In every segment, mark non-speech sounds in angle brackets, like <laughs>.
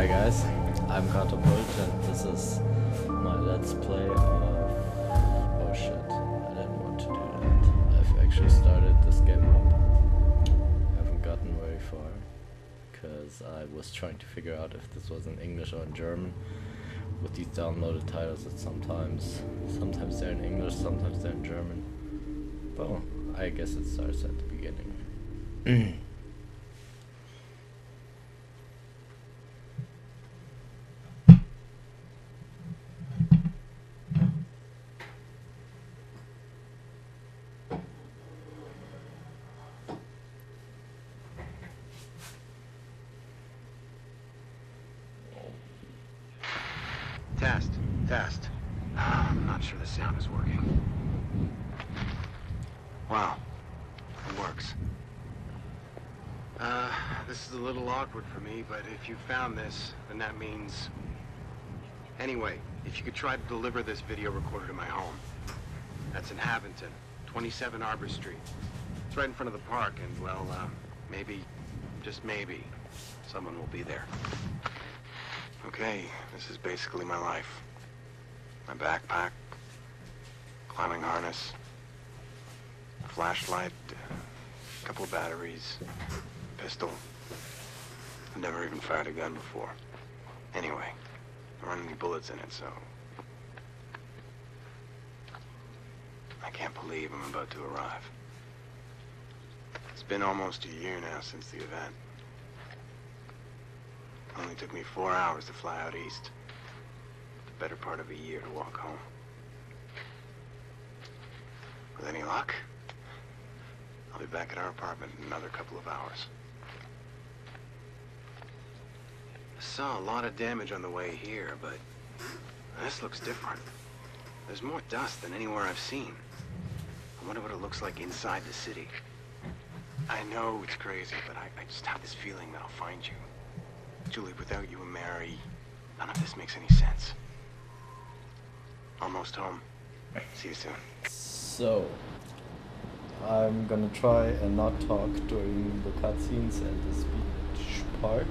Hi guys, I'm Katerpult and this is my let's play of... Oh shit, I didn't want to do that. I've actually started this game up. haven't gotten very far. Because I was trying to figure out if this was in English or in German. With these downloaded titles it's sometimes... Sometimes they're in English, sometimes they're in German. Well, I guess it starts at the beginning. Mm. Test, test. Ah, I'm not sure the sound is working. Wow, it works. Uh, this is a little awkward for me, but if you found this, then that means... Anyway, if you could try to deliver this video recorder to my home. That's in Haventon, 27 Arbor Street. It's right in front of the park, and, well, uh, maybe, just maybe, someone will be there. Okay, this is basically my life. My backpack, climbing harness, flashlight, a couple of batteries, pistol. I've never even fired a gun before. Anyway, there aren't any bullets in it, so... I can't believe I'm about to arrive. It's been almost a year now since the event. Only took me four hours to fly out east. The better part of a year to walk home. With any luck, I'll be back at our apartment in another couple of hours. I saw a lot of damage on the way here, but this looks different. There's more dust than anywhere I've seen. I wonder what it looks like inside the city. I know it's crazy, but I, I just have this feeling that I'll find you. Julie, without you and Mary, none of this makes any sense. Almost home. See you soon. So, I'm gonna try and not talk during the cutscenes and the speech part,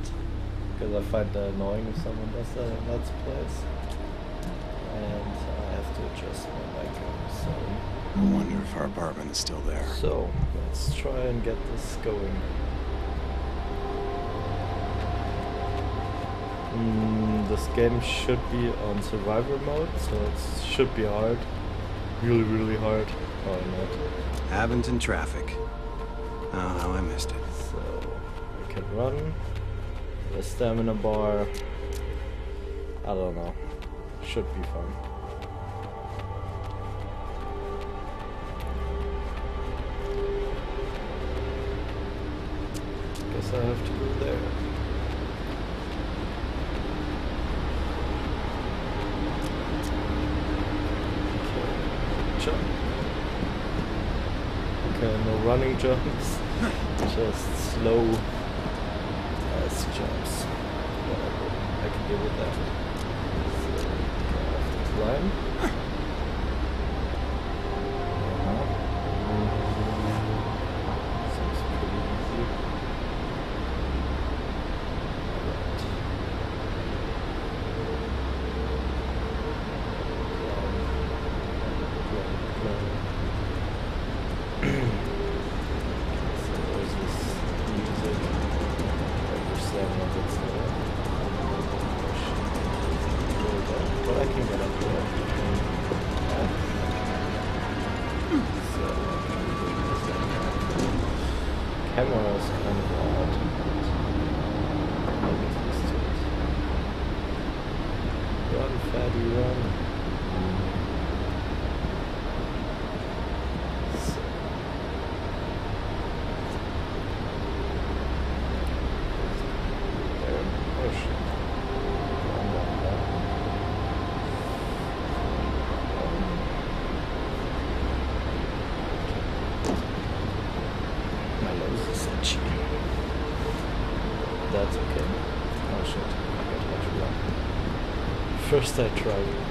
because I find that annoying if someone does that in Let's Plays. And I have to adjust my mic, I'm. I wonder if our apartment is still there. So, let's try and get this going. Mm, this game should be on survivor mode, so it should be hard. Really, really hard. Or not. Haventon traffic. Oh, how I missed it. So, I can run. The stamina bar. I don't know. Should be fun. Guess I have to go there. Okay, jump. Okay, no running jumps, <laughs> just slow jumps. Whatever, I can deal with that. I First I tried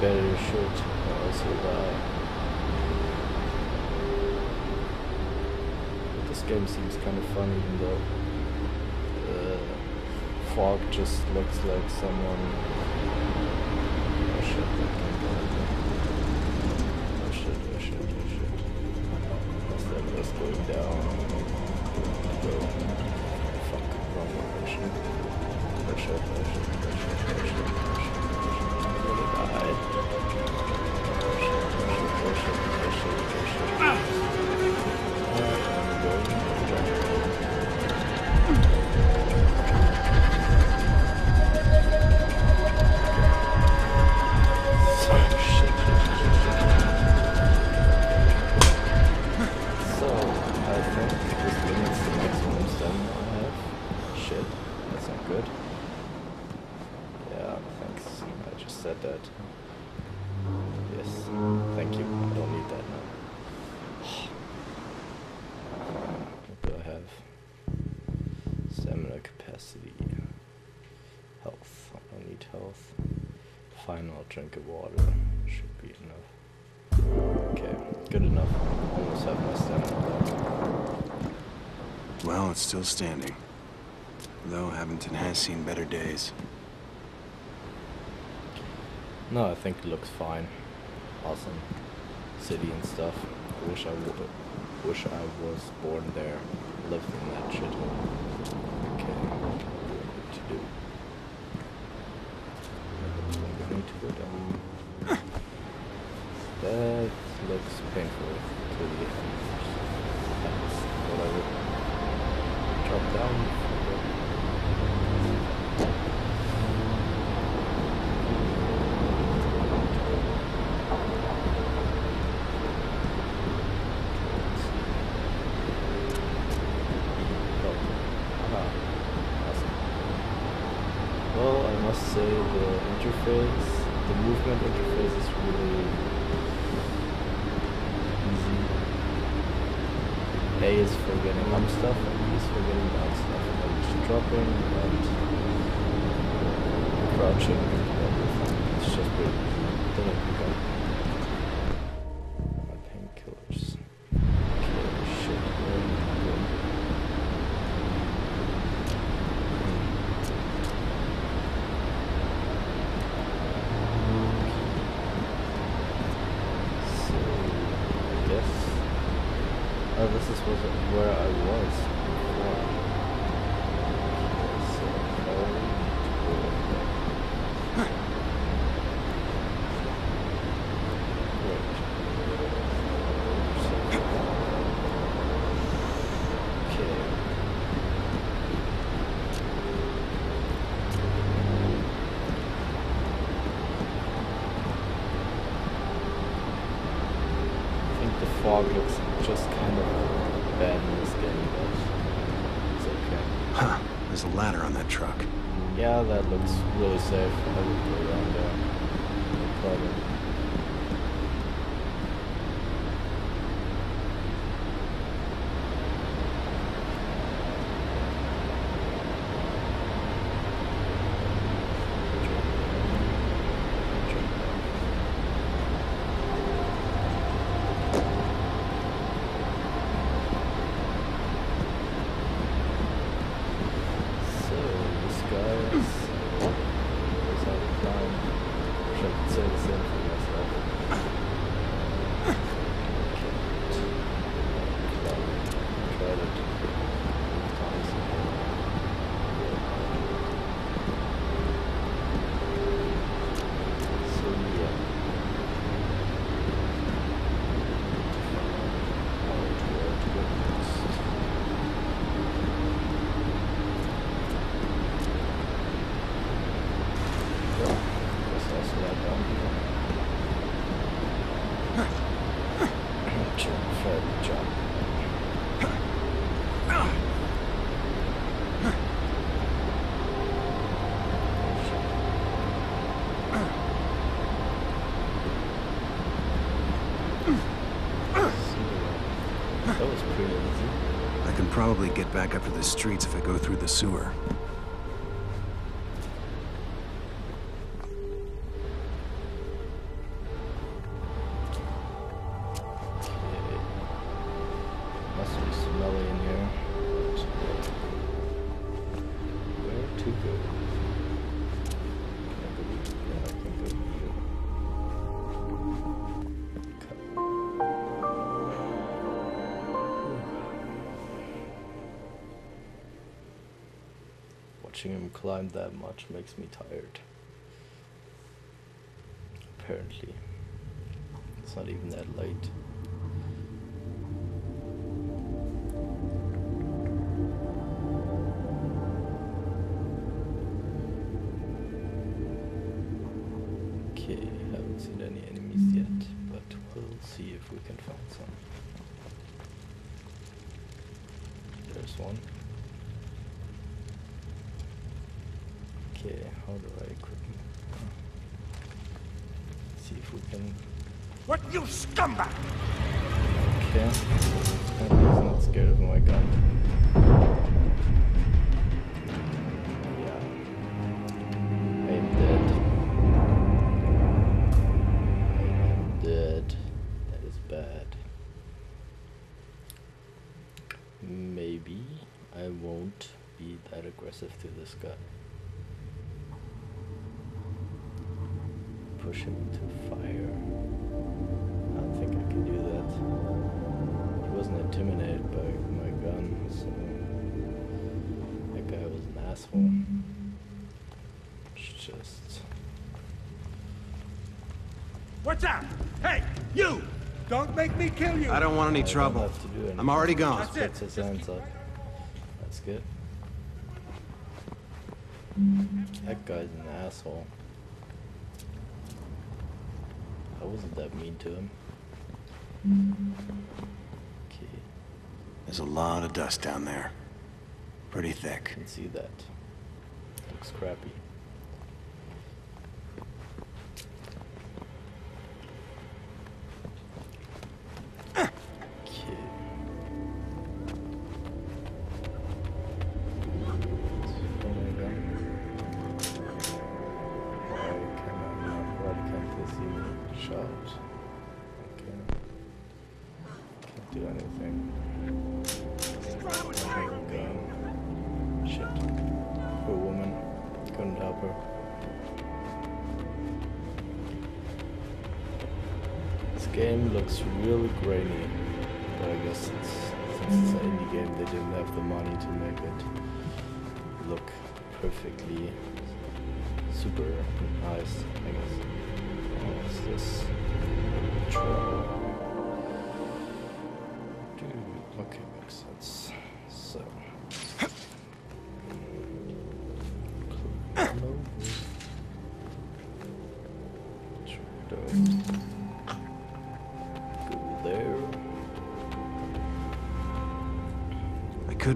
better short also die. But this game seems kind of fun even though uh, the fog just looks like someone... Oh shit, drink of water should be enough. Okay, good enough. Almost have my stamina back. Well, it's still standing. Though Haventon has seen better days. No, I think it looks fine. Awesome. City and stuff. I wish I would wish I was born there, lived in that shithole. interface, the movement interface is really easy. A is for getting up stuff, and B is for getting down stuff, and just dropping and crouching and everything. It's just really this was where I was. Huh, there's a ladder on that truck. Yeah, that looks really safe. I would go around there. No problem. Pretty easy. I can probably get back up to the streets if I go through the sewer. Watching him climb that much makes me tired. Apparently. It's not even that late. Okay, haven't seen any enemies yet, but we'll see if we can find some. There's one. Okay, how do I equip him? See if we can What you scumbag! Okay. He's not scared of my gun. Yeah. I am dead. I am dead. That is bad. Maybe I won't be that aggressive to this guy. Push him into fire. I don't think I can do that. He wasn't intimidated by my gun, so that guy was an asshole. It's just What's up? Hey, you! Don't make me kill you! I don't want any I trouble. have to do anything. I'm already gone. That's it. Puts his hands up. That's good. That guy's an asshole. I wasn't that mean to him. Okay, There's a lot of dust down there. Pretty thick. can see that. Looks crappy. Game looks really grainy. But I guess it's, since it's an indie game, they didn't have the money to make it look perfectly super nice, I guess. Oh, what's this? Dude, okay, makes sense.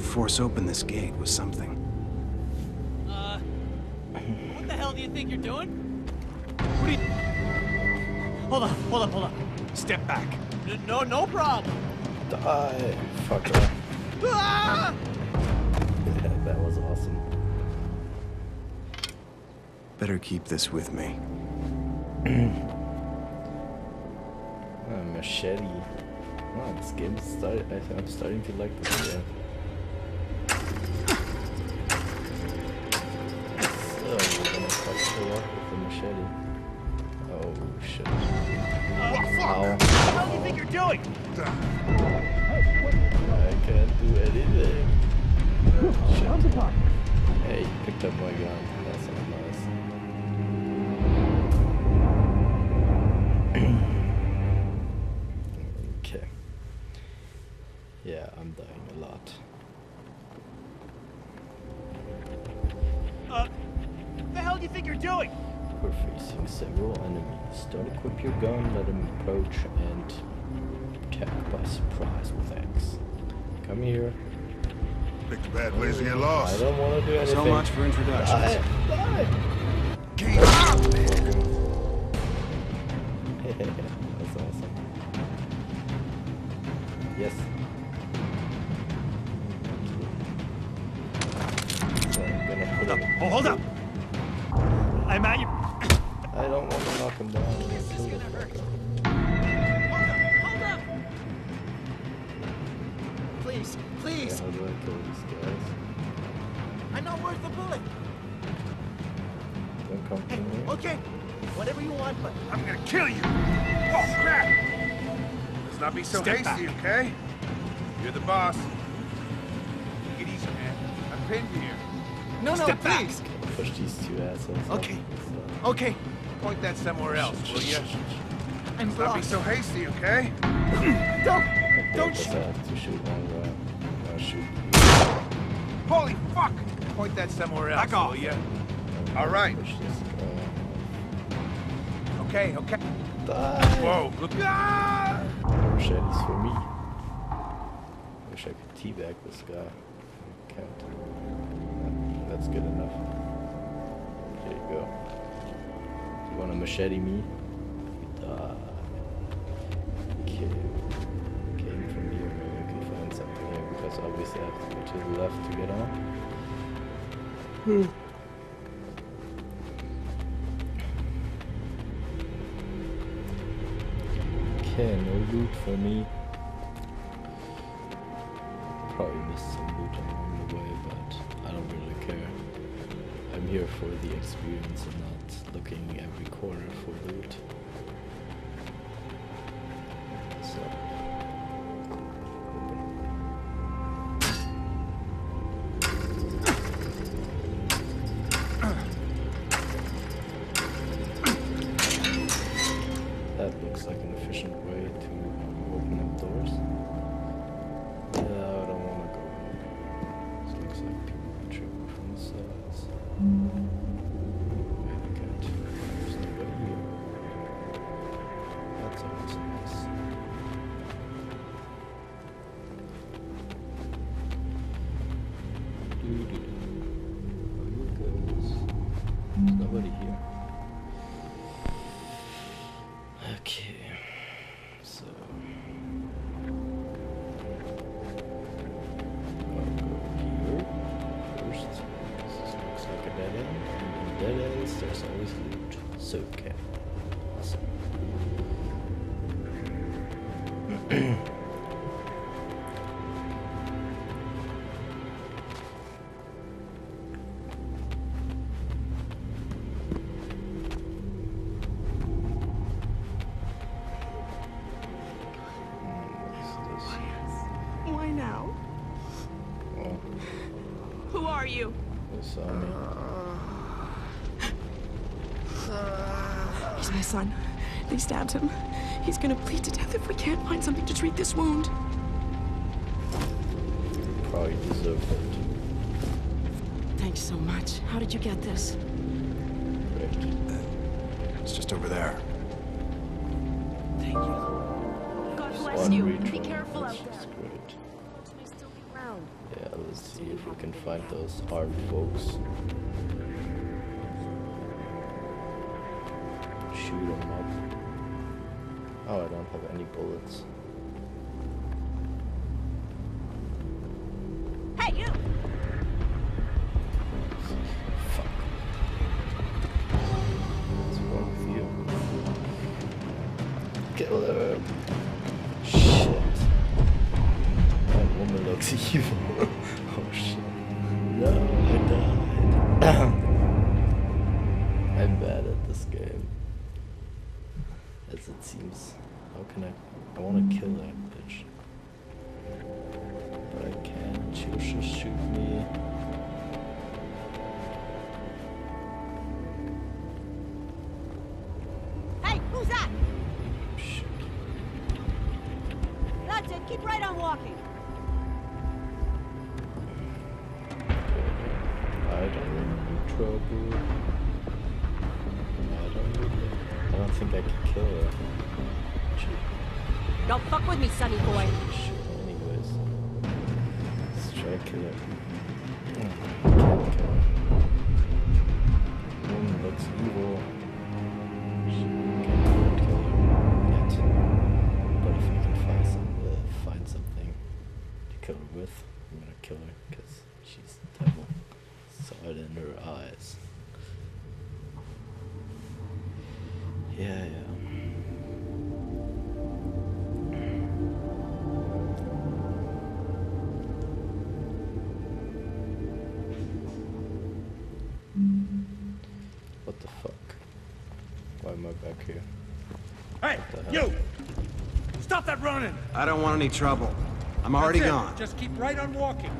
Could force open this gate with something. Uh, what the hell do you think you're doing? What are you... Hold on, hold up, hold up. Step back. N- No, no problem. Die, fucker. Ah! Yeah, <laughs> that was awesome. Better keep this with me. <clears throat> Machete. Wow, this game is start I'm starting to like this game. Gonna fuck with the machete. Oh, shit. Ow. What the hell do you think you're doing? I can't do anything. Shit. Hey, you picked up my gun. That's not nice. <clears throat> okay. Yeah, I'm dying a lot. Uh, what the hell do you think you're doing? We're facing several enemies. Don't equip your gun, let them approach and attack by surprise with X. Come here. Picked a bad place to get I lost. don't want to do anything. So much for introductions. Die! Die! Please, Yeah, please! how do I kill these guys? I'm not worth the bullet. Don't come Hey, me. okay, whatever you want, but I'm gonna kill you! Oh, crap! Let's not be so Step hasty, back. okay? You're the boss. Take it easy, man. I'm pinned here. no, no, Step back. please. Push these two assholes. up, Okay. so- Okay, Point that somewhere else, will you? I'm Let's not be so hasty, okay? Don't, don't guess shoot. Holy fuck! Point that somewhere else, Back off. will you? you. All right. Push this guy. Okay, okay. Die! Whoa, look. Ah! Machetes for me. Wish I could teabag this guy. Can't. That's good enough. There you go. You wanna machete me? You die. Obviously I have to go to the left to get on. Hmm. Okay, no loot for me. Probably missed some loot along the way, but I don't really care. I'm here for the experience and not looking every corner for loot. Are you? they saw me. He's my son. They stabbed him. He's gonna bleed to death if we can't find something to treat this wound. Probably deserved it. Thanks so much. How did you get this? Great. It's just over there. Thank you. God bless you. Be careful find those armed folks. Shoot them up. Oh, I don't have any bullets. She'll shoot me. Hey, who's that? That's it. Keep right on walking. I don't want any trouble. I don't really. I don't think I can kill her. Don't fuck with me, sonny boy. anyways. Let's I don't want any trouble. I'm already gone. Just keep right on walking.